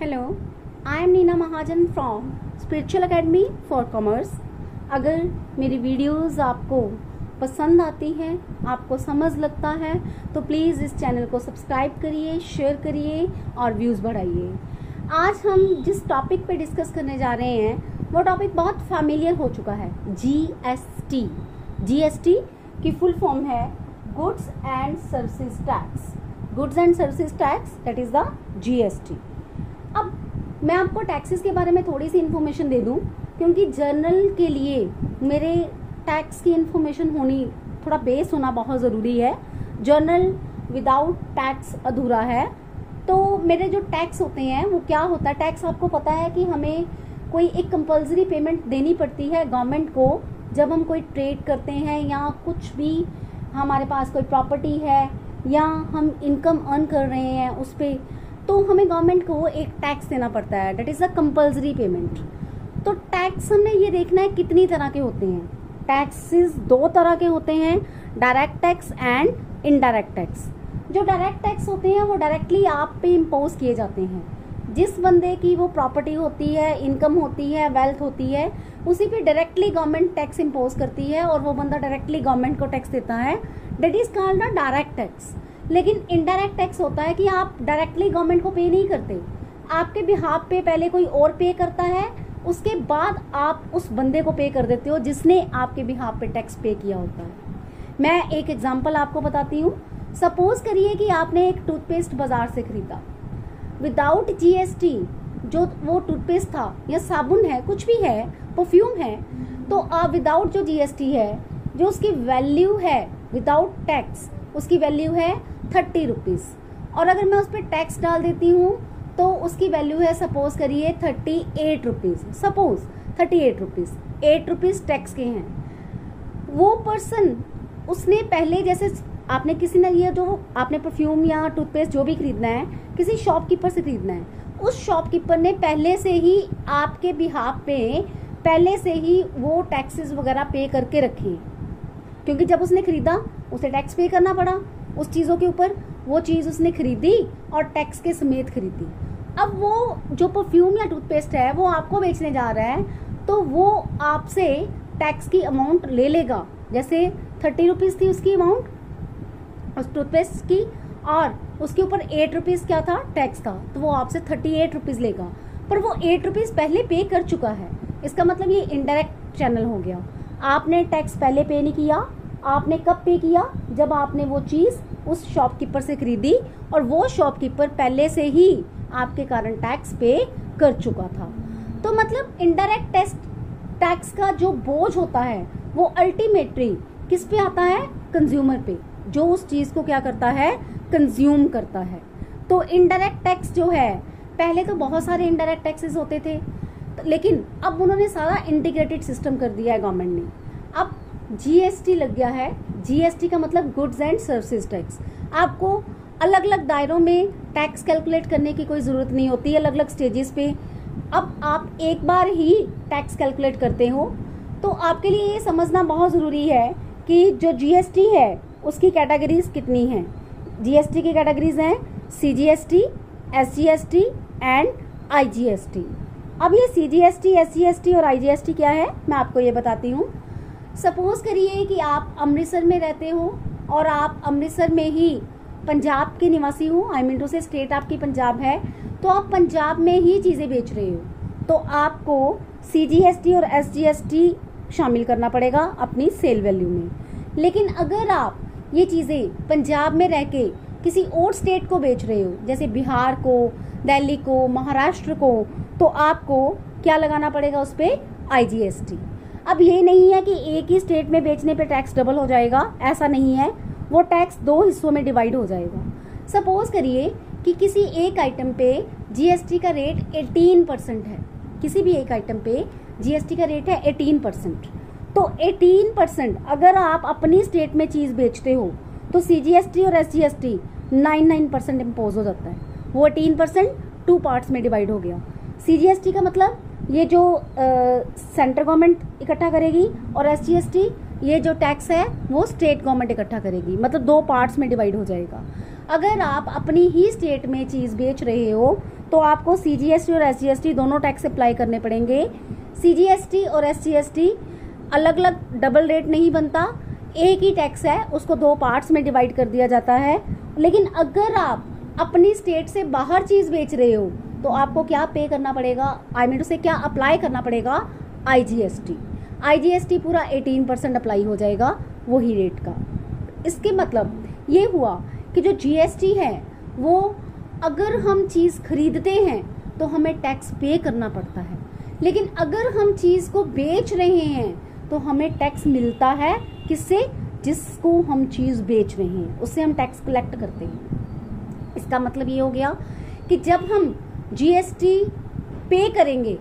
Hello I am Nina Mahajan from spiritual academy for commerce अगर मेरी videos आपको पसंद आती हैं, आपको समझ लगता है तो प्लीज़ इस चैनल को सब्सक्राइब करिए शेयर करिए और व्यूज़ बढ़ाइए। आज हम जिस टॉपिक पे डिस्कस करने जा रहे हैं, वो टॉपिक बहुत फैमिलियर हो चुका है G S T G S T की फुल फॉर्म है goods and services tax goods and services tax that is the GST मैं आपको टैक्सेस के बारे में थोड़ी सी इन्फॉर्मेशन दे दूँ, क्योंकि जर्नल के लिए मेरे टैक्स की इन्फॉर्मेशन होनी थोड़ा बेस होना बहुत ज़रूरी है। जर्नल विदाउट टैक्स अधूरा है। तो मेरे जो टैक्स होते हैं, वो क्या होता है? टैक्स आपको पता है कि हमें कोई एक कंपलसरी पेमेंट देनी पड़ती है गवर्नमेंट को, जब हम कोई ट्रेड करते हैं या कुछ भी हमारे पास कोई प्रॉपर्टी है, या हम इनकम अर्न कर रहे हैं, उस पर तो हमें गवर्नमेंट को एक टैक्स देना पड़ता है. That is a compulsory payment तो टैक्स हमें ये देखना है कितनी तरह के होते हैं. टैक्सेस दो तरह के होते हैं. Direct tax and indirect tax जो डायरेक्ट टैक्स होते हैं, वो डायरेक्टली आप पे इम्पोज किए जाते हैं. जिस बंदे की वो प्रॉपर्टी होती है इनकम होती है वेल्थ होती है, उसी पे डायरेक्टली गवर्नमेंट टैक्स इम्पोज करती है और वो बंदा डायरेक्टली गवर्नमेंट को टैक्स देता है. That is called a direct tax लेकिन इनडायरेक्ट टैक्स होता है कि आप डायरेक्टली गवर्नमेंट को पे नहीं करते। आपके बिहाफ पे पहले कोई और पे करता है, उसके बाद आप उस बंदे को पे कर देते हो जिसने आपके बिहाफ पे टैक्स पे किया होता है। मैं एक एग्जांपल आपको बताती हूँ। सपोज़ करिए कि आपने एक टूथपेस्ट बाज़ार से खरीदा। विदाउट जीएसटी जो वो टूथपेस्ट था, या साबुन है, कुछ भी है परफ्यूम है तो आप विदाउट जो जीएसटी है, जो उसकी वैल्यू है विदाउट टैक्स उसकी वैल्यू है थर्टी रुपीज़ और अगर मैं उस पर टैक्स डाल देती हूँ तो उसकी वैल्यू है सपोज़ करिए thirty eight rupees suppose thirty eight rupees eight rupees tax के हैं. वो पर्सन उसने पहले जैसे आपने किसी ने ये जो आपने परफ्यूम या टूथपेस्ट जो भी खरीदना है, किसी शॉपकीपर से खरीदना है, उस शॉपकीपर ने पहले से ही आपके बिहाफ पे, पहले से ही वो टैक्सेस वगैरह पे करके रखे क्योंकि जब उसने खरीदा उसे टैक्स पे करना पड़ा। उस चीज़ों के ऊपर वो चीज़ उसने खरीदी और टैक्स के समेत खरीदी। अब वो जो परफ्यूम या टूथपेस्ट है, वो आपको बेचने जा रहा है तो वो आपसे टैक्स की अमाउंट ले लेगा। जैसे थर्टी रुपीज़ थी उसकी अमाउंट उस टूथपेस्ट की, और उसके ऊपर एट रुपीज़ क्या था? टैक्स था। तो वो आपसे थर्टी एट रुपीज़ लेगा। पर वो एट रुपीज़ पहले पे कर चुका है। इसका मतलब ये इनडायरेक्ट चैनल हो गया। आपने टैक्स पहले पे नहीं किया आपने कब पे किया? जब आपने वो चीज़ उस शॉपकीपर से खरीदी और वो शॉपकीपर पहले से ही आपके कारण टैक्स पे कर चुका था। तो मतलब इनडायरेक्ट टेस्ट टैक्स का जो बोझ होता है, वो अल्टीमेटली किस पे आता है? कंज्यूमर पे। जो उस चीज़ को क्या करता है? कंज्यूम करता है। तो इनडायरेक्ट टैक्स जो है, पहले तो बहुत सारे इनडायरेक्ट टैक्सेस होते थे, लेकिन अब उन्होंने सारा इंटीग्रेटेड सिस्टम कर दिया है गवर्नमेंट ने। अब जीएसटी लग गया है जीएसटी का मतलब गुड्स एंड सर्विसेज़ टैक्स आपको अलग अलग दायरों में टैक्स कैलकुलेट करने की कोई ज़रूरत नहीं होती अलग अलग स्टेजेस पे अब आप एक बार ही टैक्स कैलकुलेट करते हो तो आपके लिए ये समझना बहुत ज़रूरी है कि जो जीएसटी है उसकी कैटेगरीज कितनी हैं जीएसटी की कैटेगरीज हैं सीजीएसटी एसजीएसटी एंड आईजीएसटी अब ये सीजीएसटी एसजीएसटी और आईजीएसटी क्या है मैं आपको ये बताती हूँ सपोज़ करिए कि आप अमृतसर में रहते हो और आप अमृतसर में ही पंजाब के निवासी हो I mean to say state आपकी पंजाब है तो आप पंजाब में ही चीज़ें बेच रहे हो। तो आपको सी जी एस टी और एस जी एस टी शामिल करना पड़ेगा अपनी सेल वैल्यू में। लेकिन अगर आप ये चीज़ें पंजाब में रह के किसी और स्टेट को बेच रहे हो, जैसे बिहार को, दिल्ली को, महाराष्ट्र को तो आपको क्या लगाना पड़ेगा उस पर आई अब ये नहीं है कि एक ही स्टेट में बेचने पे टैक्स डबल हो जाएगा, ऐसा नहीं है। वो टैक्स दो हिस्सों में डिवाइड हो जाएगा। सपोज़ करिए कि किसी एक आइटम पे जीएसटी का रेट 18 परसेंट है। किसी भी एक आइटम पे जीएसटी का रेट है 18 परसेंट तो 18 परसेंट अगर आप अपनी स्टेट में चीज़ बेचते हो तो सीजीएसटी और S G nine percent impose हो जाता है। वो एटीन परसेंट टू पार्ट्स में डिवाइड हो गया। सीजीएसटी का मतलब ये जो सेंट्रल गवर्नमेंट इकट्ठा करेगी और एस जी ये जो टैक्स है, वो स्टेट गवर्नमेंट इकट्ठा करेगी। मतलब दो पार्ट्स में डिवाइड हो जाएगा। अगर आप अपनी ही स्टेट में चीज़ बेच रहे हो तो तो आपको सीजीएसटी और एस दोनों टैक्स अप्लाई करने पड़ेंगे। सीजीएसटी और एस अलग अलग डबल रेट नहीं बनता। एक ही टैक्स है, उसको दो पार्ट्स में डिवाइड कर दिया जाता है। लेकिन अगर आप अपनी स्टेट से बाहर चीज़ बेच रहे हो तो आपको क्या पे करना पड़ेगा? आई मीन उसे क्या अप्लाई करना पड़ेगा? आईजीएसटी आईजीएसटी पूरा 18 परसेंट अप्लाई हो जाएगा वही रेट का। इसके मतलब ये हुआ कि जो जीएसटी है, वो अगर हम चीज़ खरीदते हैं तो हमें टैक्स पे करना पड़ता है। लेकिन अगर हम चीज़ को बेच रहे हैं तो हमें टैक्स मिलता है किससे? जिसको हम चीज़ बेच रहे हैं, उससे हम टैक्स कलेक्ट करते हैं। इसका मतलब ये हो गया कि जब हम जीएसटी पे करेंगे।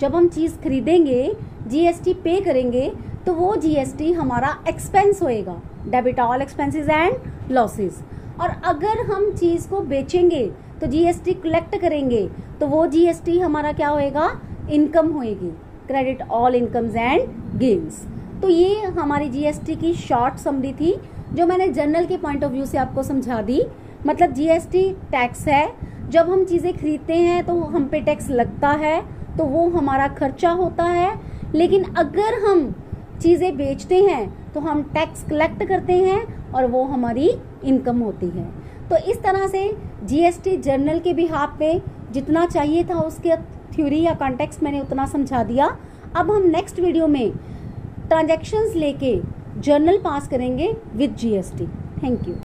जब हम चीज़ खरीदेंगे जीएसटी पे करेंगे तो वो जीएसटी हमारा एक्सपेंस होएगा। Debit all expenses and losses और अगर हम चीज़ को बेचेंगे तो जीएसटी कलेक्ट करेंगे तो वो जीएसटी हमारा क्या होएगा? इनकम होएगी। Credit all incomes and gains तो ये हमारी जीएसटी की शॉर्ट समरी थी, जो मैंने जनरल के पॉइंट ऑफ़ व्यू से आपको समझा दी। मतलब जीएसटी टैक्स है जब हम चीज़ें खरीदते हैं तो हम पे टैक्स लगता है तो वो हमारा खर्चा होता है। लेकिन अगर हम चीज़ें बेचते हैं तो हम टैक्स कलेक्ट करते हैं और वो हमारी इनकम होती है। तो इस तरह से जीएसटी जर्नल के बिहाफ पे जितना चाहिए था उसके थ्योरी या कॉन्टेक्स्ट मैंने उतना समझा दिया। अब हम नेक्स्ट वीडियो में ट्रांजेक्शन्स लेके जर्नल पास करेंगे विद जीएसटी थैंक यू